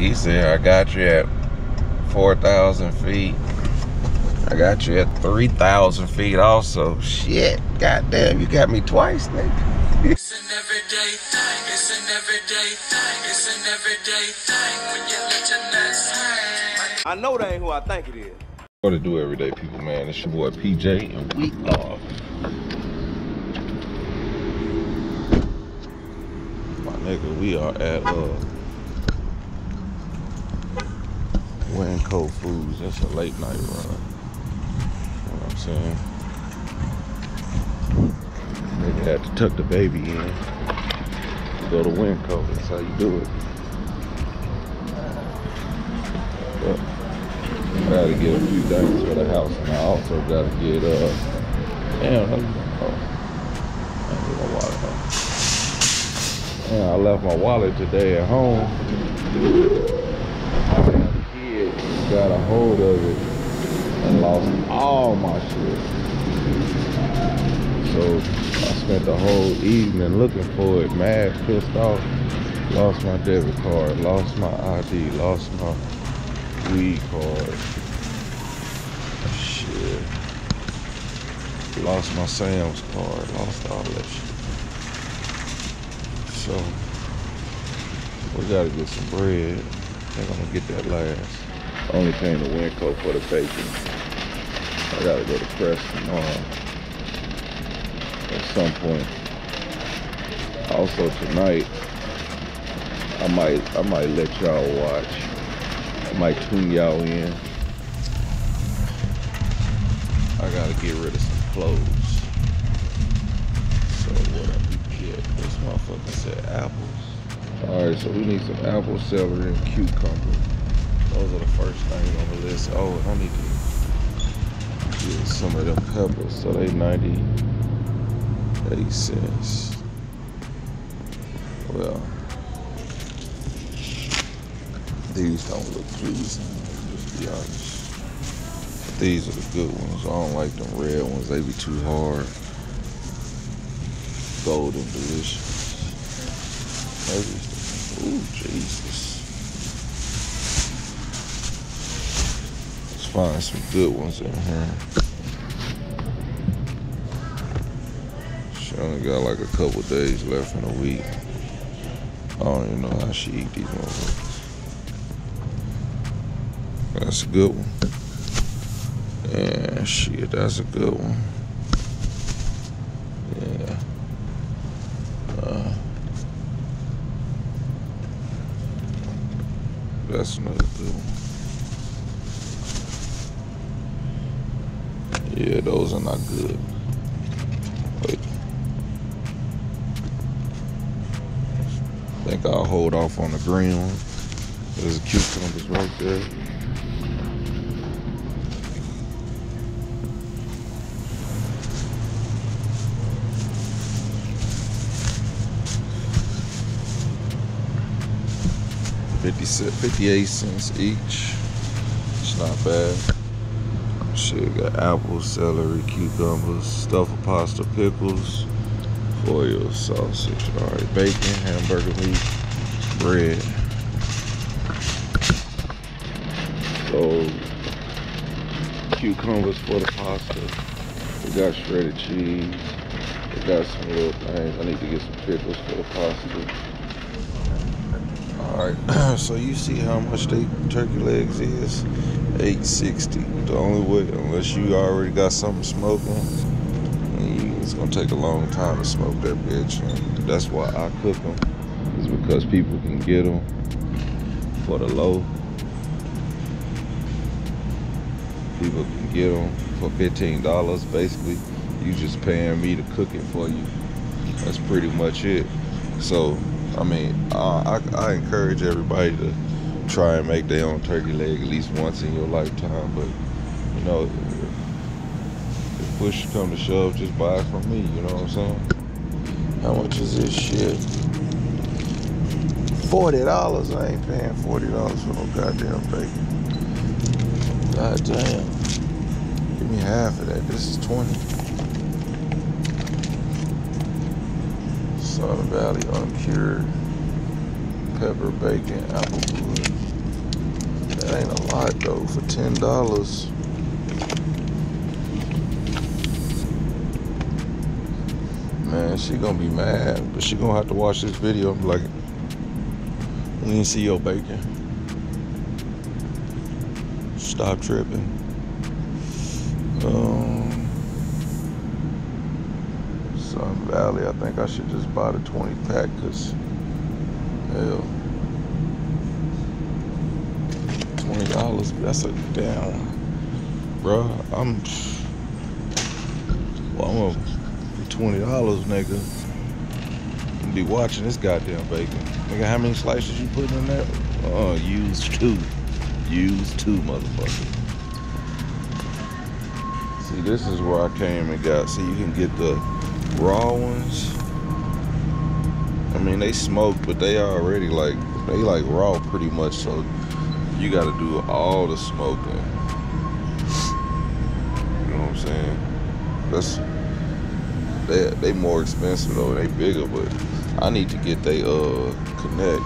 he said, I got you at 4,000 feet. I got you at 3,000 feet also. Shit, goddamn, you got me twice, nigga. It's an everyday thing. It's an everyday thing. It's an everyday thing when you let your nuts hang. I know that ain't who I think it is. What to do everyday people, man? It's your boy PJ, and we are. My nigga, we are at uh Winco Foods. That's a late night run. You know what I'm saying? Nigga had to tuck the baby in. Go to Winco. That's how you do it. But I gotta get a few things for the house, and I also gotta get uh. Damn, I. Man, I left my wallet today at home. Got a hold of it and lost all my shit. So I spent the whole evening looking for it, mad, pissed off. Lost my debit card, lost my ID, lost my weed card. Shit. Lost my Sam's card, lost all that shit. So we gotta get some bread. I think I'm gonna get that last. Only came to Winco for the bacon. I gotta go to Press tomorrow. At some point. Also tonight, I might I might let y'all watch. I might tune y'all in. I gotta get rid of some clothes. So what I get? This motherfucker said apples. Alright, so we need some apple, celery, and cucumber. Those are the first things on the list. Oh, I need to get some of them peppers. So they 98 cents. Well, these don't look pleasing, just be honest. But these are the good ones. I don't like them red ones. They be too hard. Golden delicious. Ooh, Jesus. Find some good ones in here. She only got like a couple days left in the week. I don't even know how she eat these motherfuckers. That's a good one. Yeah, shit, that's a good one. Yeah. Uh, that's another good one. Yeah, those are not good. Wait. think I'll hold off on the green one. There's a cucumbers right there. Fifty 58 cents each. It's not bad. Shit, got apples, celery, cucumbers, stuffed pasta, pickles, foil sausage. All right, bacon, hamburger meat, bread. So, cucumbers for the pasta. We got shredded cheese. We got some little things. I need to get some pickles for the pasta. All right, so you see how much they turkey legs is? 860. The only way, unless you already got something smoking, it's gonna take a long time to smoke that bitch. And that's why I cook them, is because people can get them for the low. People can get them for $15. Basically, you just paying me to cook it for you. That's pretty much it. So, I mean, uh, I, I encourage everybody to try and make their own turkey leg at least once in your lifetime. But, you know, if push come to shove, just buy it from me. You know what I'm saying? How much is this shit? Forty dollars. I ain't paying forty dollars for no goddamn bacon. God damn. Give me half of that. This is twenty. Southern Valley um, uncured pepper bacon applewood. That ain't a lot though for ten dollars. Man, she gonna be mad, but she gonna have to watch this video. I'm like, we didn't see your bacon. Stop tripping. Think I should just buy the 20 pack because hell. Twenty dollars, that's a damn bruh. I'm well I'm a twenty dollars nigga. I'm be watching this goddamn bacon. Nigga, how many slices you putting in there? Oh, uh, use two. Use two, motherfucker. See, this is where I came and got. See, you can get the raw ones. I mean, they smoke, but they already like they like raw pretty much. So you got to do all the smoking. You know what I'm saying? That's they they more expensive though. They bigger, but I need to get they uh connect.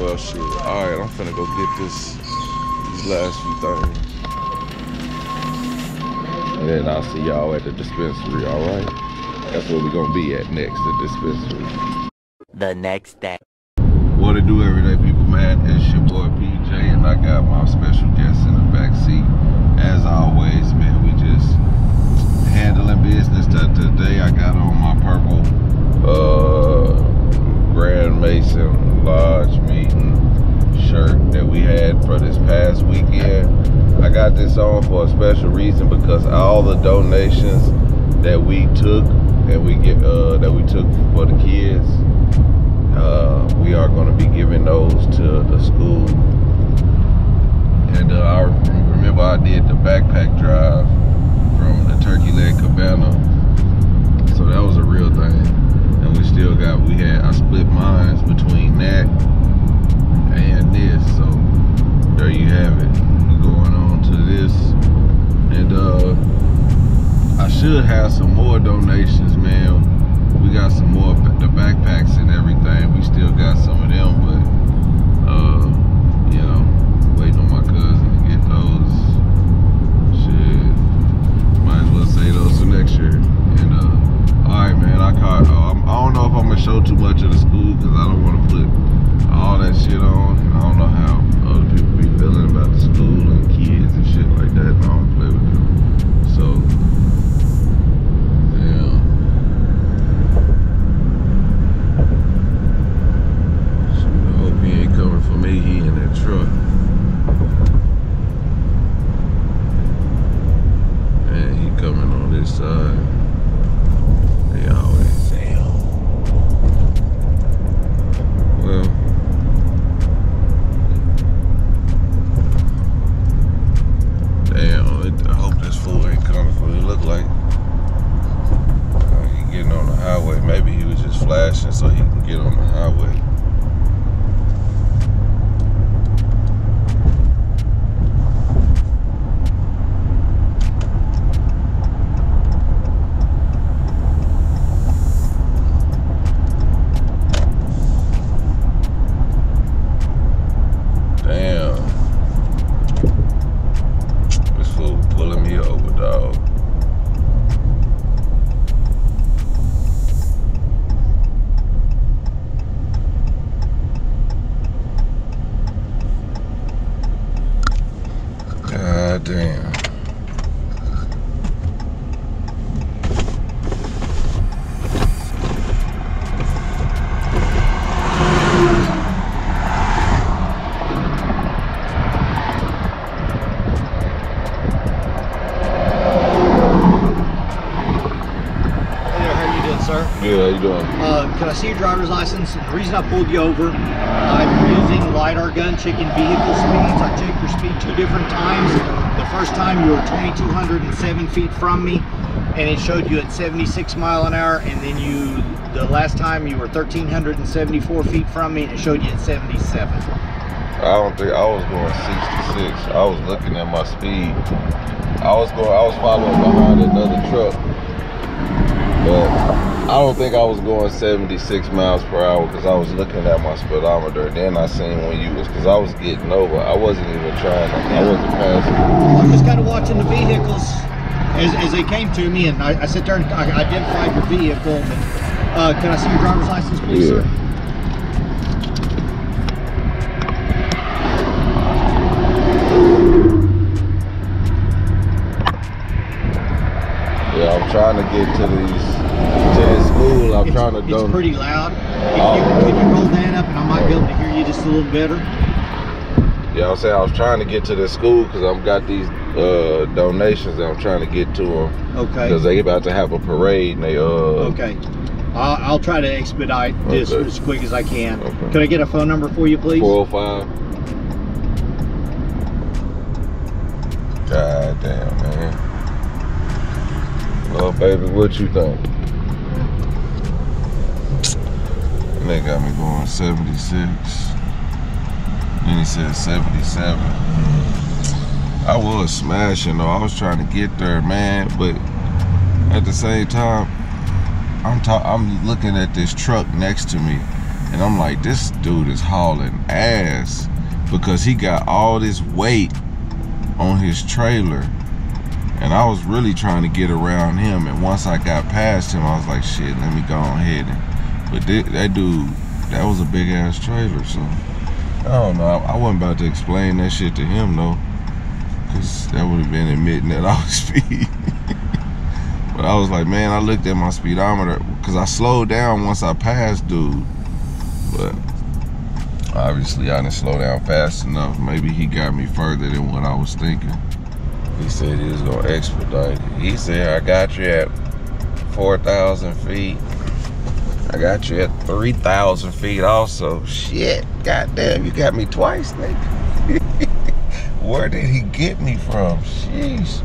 Well, shit. All right, I'm finna go get this these last few things. And then I'll see y'all at the dispensary. All right. That's where we're gonna be at next, the dispensary. The next day. What it do everyday people, man? It's your boy PJ, and I got my special guest in the back seat. As always, man, we just handling business. That today I got on my purple uh, Grand Mason Lodge meeting shirt that we had for this past weekend. I got this on for a special reason because all the donations that we took and we get uh, that we took for the kids uh, we are going to be giving those to the school. And uh, I remember I did the backpack drive from the Turkey Leg Cabana. So that was a real thing. And we still got, we had, I split mines between that and this. So there you have it. To this. And uh, I should have some more donations, man we got some more the backpacks and everything. We still got some of them, but uh, you know, waiting on my cousin to get those. Shit, might as well say those for next year. See your driver's license. The reason I pulled you over, I'm using LiDAR gun checking vehicle speeds. I checked your speed two different times. The first time you were 2,207 feet from me and it showed you at 76 mile an hour and then you, the last time you were 1,374 feet from me and it showed you at 77. I don't think I was going 66. I was looking at my speed. I was going, I was following behind another truck But I don't think I was going 76 miles per hour because I was looking at my speedometer. Then I seen when you was because I was getting over. I wasn't even trying. To, I wasn't passing. I'm just kind of watching the vehicles as, as they came to me, and I, I sit there and I identified your vehicle. And, uh, can I see your driver's license, please, Yeah. sir? Yeah, I'm trying to get to these to this school. I'm it's, trying to it's pretty loud. If, Oh. you, can you roll that up, and I might be able to hear you just a little better? Yeah, I'm saying I was trying to get to the school because I've got these uh, donations that I'm trying to get to them Okay. because they about to have a parade and they uh Okay. I'll, I'll try to expedite this Okay. as quick as I can. Okay. Can I get a phone number for you, please? 405. Baby, what you think? They got me going 76. Then he said 77. I was smashing though. I was trying to get there, man. But at the same time, I'm I'm looking at this truck next to me, and I'm like, this dude is hauling ass because he got all this weight on his trailer. And I was really trying to get around him. And once I got past him, I was like, shit, let me go ahead. And, but thi- that dude, that was a big ass trailer. So I don't know. I, I wasn't about to explain that shit to him though. Cause that would have been admitting that I was speeding. but I was like, man, I looked at my speedometer because I slowed down once I passed dude. But obviously I didn't slow down fast enough. Maybe he got me further than what I was thinking. He said he was gonna expedite it. He said I got you at four thousand feet. I got you at three thousand feet also. Shit, goddamn, you got me twice, nigga. Where did he get me from? Sheesh.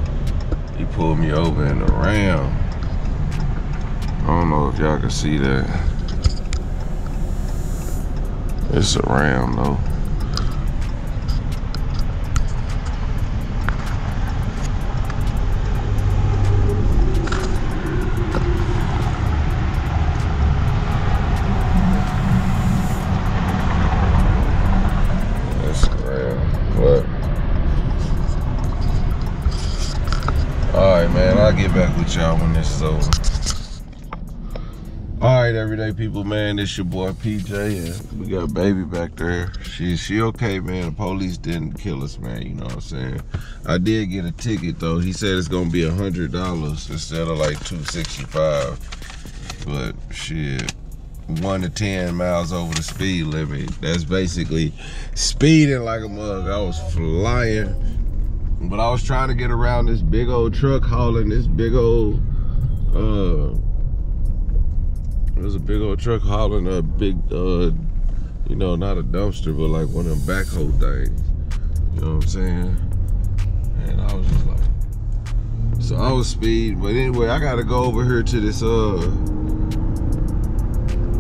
He pulled me over in the ram. I don't know if y'all can see that. It's a ram though. Over. Alright, everyday people, man. It's your boy PJ, and we got baby back there. She she okay, man. The police didn't kill us, man. You know what I'm saying? I did get a ticket though. He said it's gonna be a hundred dollars instead of like two sixty five. But shit, one to ten miles over the speed limit. That's basically speeding like a mug. I was flying, but I was trying to get around this big old truck hauling this big old uh was a big old truck hauling a big, uh, you know, not a dumpster, but like one of them backhoe things. You know what I'm saying? And I was just like, so I was speed, but anyway, I gotta go over here to this, uh,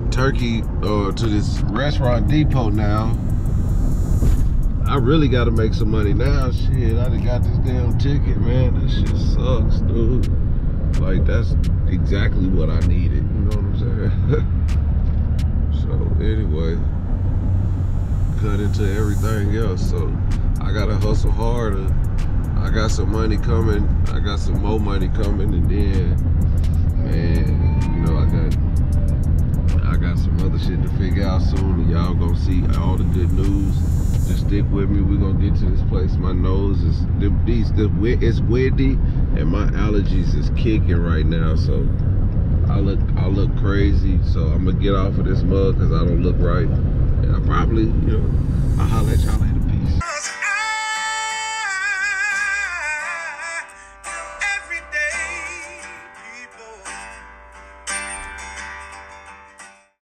turkey, uh, to this restaurant depot now. I really gotta make some money now. Shit, I done got this damn ticket, man. That shit sucks, dude. Like, that's exactly what I needed. You know what I'm saying? so, anyway, cut into everything else. So, I gotta hustle harder. I got some money coming. I got some more money coming. And then, man, you know, I got I got some other shit to figure out soon. And y'all gonna see all the good news. Just stick with me. We're gonna get to this place. My nose is the, these it's windy and my allergies is kicking right now. So I look I look crazy. So I'm gonna get off of this mug because I don't look right. And I probably, you know, I'll holler at y'all.